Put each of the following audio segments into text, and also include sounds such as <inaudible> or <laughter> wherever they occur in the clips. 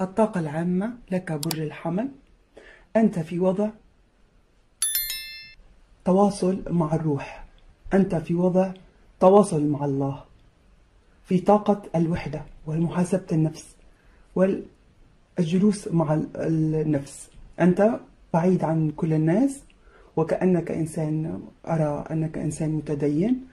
الطاقة العامة لك برج الحمل. أنت في وضع تواصل مع الروح. أنت في وضع تواصل مع الله. في طاقة الوحدة ومحاسبة النفس والجلوس مع النفس. أنت بعيد عن كل الناس وكأنك إنسان أرى أنك إنسان متدين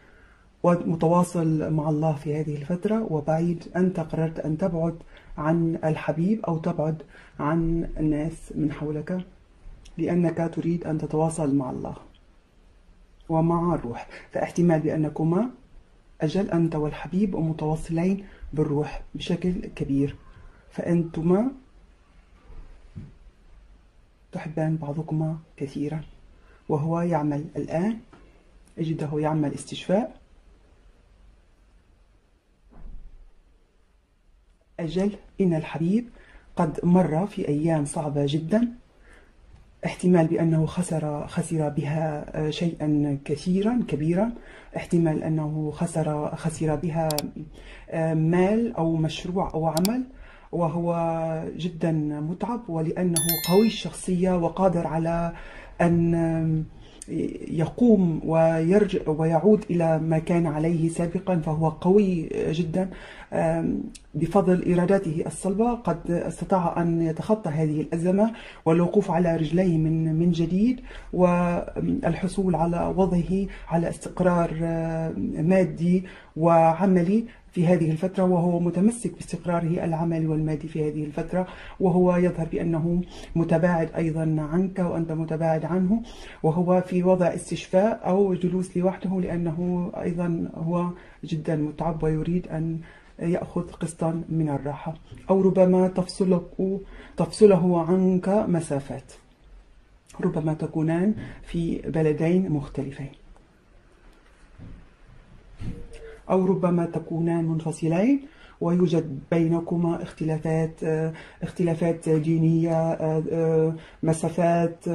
ومتواصل مع الله في هذه الفترة. وبعيد أنت قررت أن تبعد عن الحبيب أو تبعد عن الناس من حولك لأنك تريد أن تتواصل مع الله ومع الروح. فاحتمال بأنكما أجل أنت والحبيب متواصلين بالروح بشكل كبير. فأنتما تحبان بعضكما كثيرا. وهو يعمل الآن أجده يعمل استشفاء. أجل إن الحبيب قد مر في أيام صعبة جدا احتمال بأنه خسر خسر بها شيئا كثيرا كبيرا احتمال أنه خسر خسر بها مال أو مشروع أو عمل وهو جدا متعب ولأنه قوي الشخصية وقادر على أن يقوم ويرجع ويعود إلى ما كان عليه سابقا فهو قوي جدا. بفضل إرادته الصلبة قد استطاع أن يتخطى هذه الأزمة والوقوف على رجليه من من جديد والحصول على وضعه على استقرار مادي وعملي. في هذه الفترة وهو متمسك باستقراره العملي والمادي في هذه الفترة وهو يظهر بأنه متباعد أيضا عنك وأنت متباعد عنه وهو في وضع استشفاء أو جلوس لوحده لأنه أيضا هو جدا متعب ويريد أن يأخذ قسطا من الراحة أو ربما تفصلك تفصله عنك مسافات. ربما تكونان في بلدين مختلفين. أو ربما تكونان منفصلين ويوجد بينكما اختلافات اختلافات دينية مسافات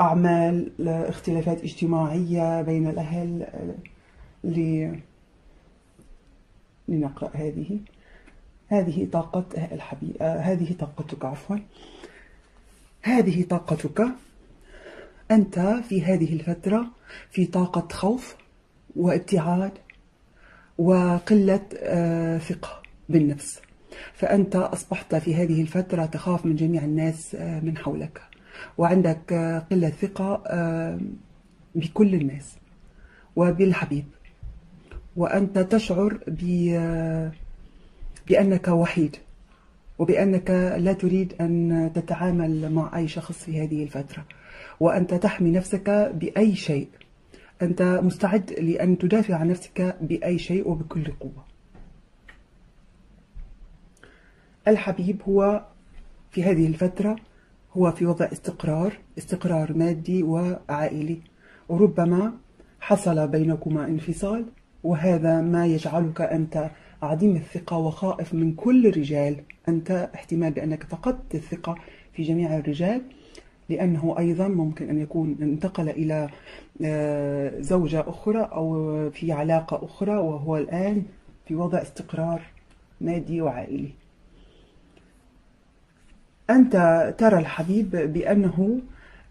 أعمال اختلافات اجتماعية بين الأهل لنقرأ هذه. هذه طاقة الحبيب هذه طاقتك عفوا. هذه طاقتك. أنت في هذه الفترة في طاقة خوف وابتعاد وقلة آه، ثقة بالنفس. فأنت أصبحت في هذه الفترة تخاف من جميع الناس آه، من حولك. وعندك آه، قلة ثقة بكل الناس وبالحبيب. وأنت تشعر بأنك وحيد وبأنك لا تريد أن تتعامل مع أي شخص في هذه الفترة. وأنت تحمي نفسك بأي شيء. أنت مستعد لأن تدافع عن نفسك بأي شيء وبكل قوة. الحبيب هو في هذه الفترة هو في وضع استقرار استقرار مادي وعائلي. وربما حصل بينكما انفصال وهذا ما يجعلك أنت عديم الثقة وخائف من كل الرجال أنت احتمال بأنك فقدت الثقة في جميع الرجال. لأنه أيضا ممكن أن يكون انتقل إلى آه، زوجة أخرى أو في علاقة أخرى وهو الآن في وضع استقرار مادي وعائلي. أنت ترى الحبيب بأنه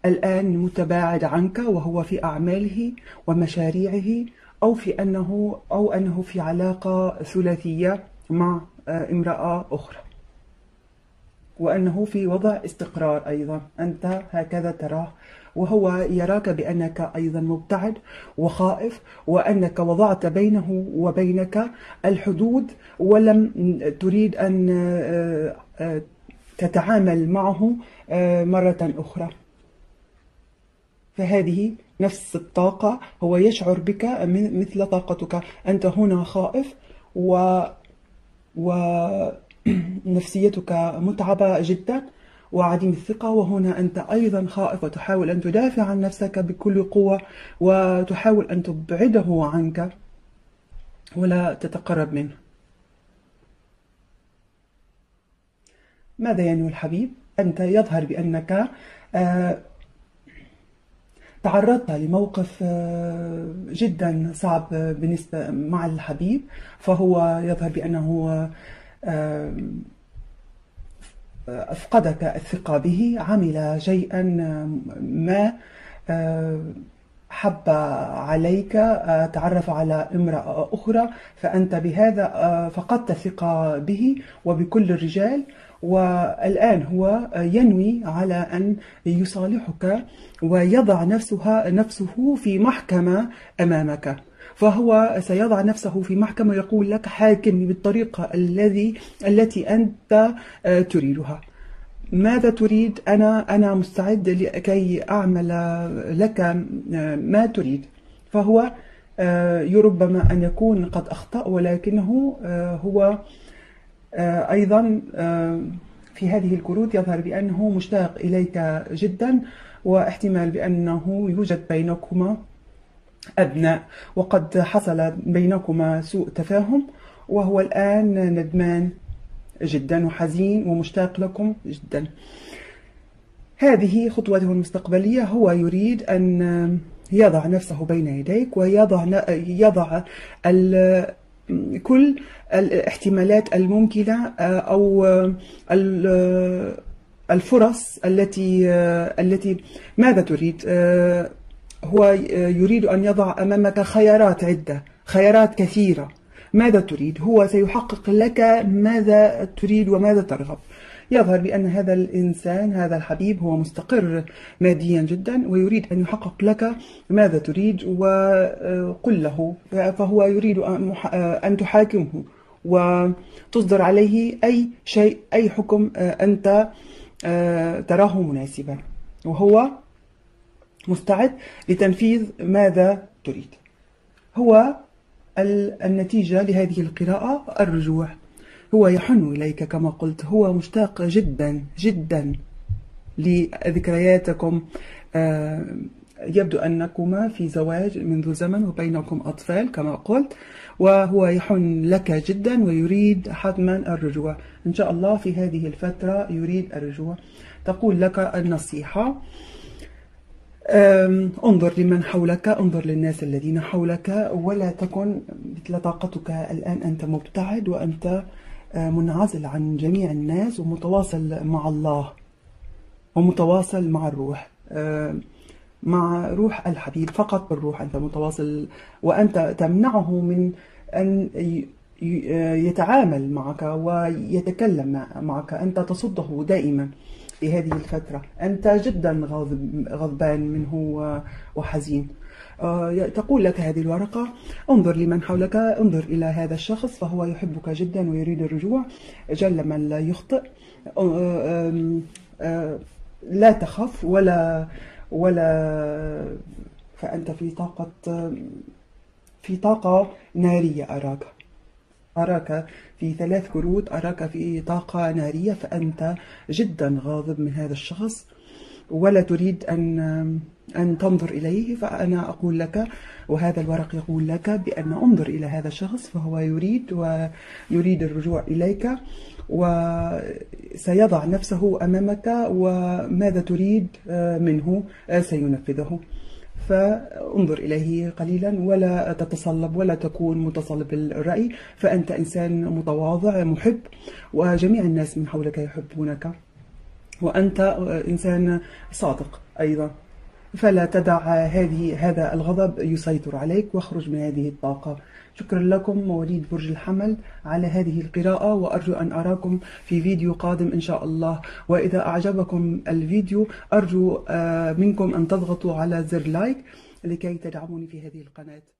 الآن متباعد عنك وهو في أعماله ومشاريعه أو في أنه أو أنه في علاقة ثلاثية مع آه، امرأة أخرى. وأنه في وضع استقرار أيضا. أنت هكذا تراه. وهو يراك بأنك أيضا مبتعد وخائف وأنك وضعت بينه وبينك الحدود ولم تريد أن آه، آه، تتعامل معه آه، مرة أخرى. فهذه نفس الطاقة. هو يشعر بك مثل طاقتك. أنت هنا خائف و <clears throat> ونفسيتك متعبة جدا وعديم الثقة وهنا أنت أيضا خائف وتحاول أن تدافع عن نفسك بكل قوة وتحاول أن تبعده عنك ولا تتقرب منه ماذا ينوي الحبيب؟ أنت يظهر بأنك آه، تعرضت لموقف آه، جدا صعب بالنسبة مع الحبيب فهو يظهر بأنه أفقدك الثقة به عمل شيئا ما حب عليك تعرف على امرأة أخرى فأنت بهذا فقدت الثقة به وبكل الرجال. والآن هو ينوي على أن يصالحك ويضع نفسها نفسه في محكمة أمامك. فهو سيضع نفسه في محكمة ويقول لك حاكمني بالطريقة الذي التي أنت تريدها. ماذا تريد؟ أنا أنا مستعد لكي أعمل لك ما تريد. فهو يربما أن يكون قد أخطأ ولكنه هو أيضا في هذه الكروت يظهر بأنه مشتاق إليك جدا واحتمال بأنه يوجد بينكما أبناء وقد حصل بينكما سوء تفاهم وهو الآن ندمان جدا وحزين ومشتاق لكم جدا. هذه خطوته المستقبلية هو يريد أن يضع نفسه بين يديك ويضع يضع كل الاحتمالات الممكنة أو الفرص التي التي ماذا تريد؟ هو يريد أن يضع أمامك خيارات عدة خيارات كثيرة. ماذا تريد؟ هو سيحقق لك ماذا تريد وماذا ترغب. يظهر بأن هذا الإنسان هذا الحبيب هو مستقر ماديا جدا ويريد أن يحقق لك ماذا تريد وقل له. فهو يريد أن تحاكمه وتصدر عليه أي شيء أي حكم أنت تراه مناسبا. وهو مستعد لتنفيذ ماذا تريد. هو النتيجة لهذه القراءة الرجوع. هو يحن إليك كما قلت هو مشتاق جدا جدا لذكرياتكم. يبدو أنكما في زواج منذ زمن وبينكم أطفال كما قلت وهو يحن لك جدا ويريد حتما الرجوع. إن شاء الله في هذه الفترة يريد الرجوع. تقول لك النصيحة انظر لمن حولك انظر للناس الذين حولك ولا تكن مثل طاقتك الآن أنت مبتعد وأنت منعزل عن جميع الناس ومتواصل مع الله ومتواصل مع الروح مع روح الحبيب. فقط بالروح أنت متواصل وأنت تمنعه من أن يتعامل معك ويتكلم معك. أنت تصده دائما. في هذه الفترة. أنت جدا غضبان منه وحزين. تقول لك هذه الورقة انظر لمن حولك انظر إلى هذا الشخص فهو يحبك جدا ويريد الرجوع. جل من لا يخطئ. لا تخف ولا ولا فأنت في طاقة في طاقة نارية أراك. أراك في ثلاث كروت أراك في طاقة نارية فأنت جدا غاضب من هذا الشخص ولا تريد أن أن تنظر إليه فأنا أقول لك وهذا الورق يقول لك بأن انظر إلى هذا الشخص فهو يريد ويريد الرجوع إليك وسيضع نفسه أمامك وماذا تريد منه سينفذه. فانظر إليه قليلا ولا تتصلب ولا تكون متصلب الرأي فأنت إنسان متواضع محب وجميع الناس من حولك يحبونك وأنت إنسان صادق أيضا. فلا تدع هذه هذا الغضب يسيطر عليك واخرج من هذه الطاقة. شكرا لكم مواليد برج الحمل على هذه القراءة وأرجو أن أراكم في فيديو قادم إن شاء الله. وإذا أعجبكم الفيديو أرجو منكم أن تضغطوا على زر لايك لكي تدعموني في هذه القناة.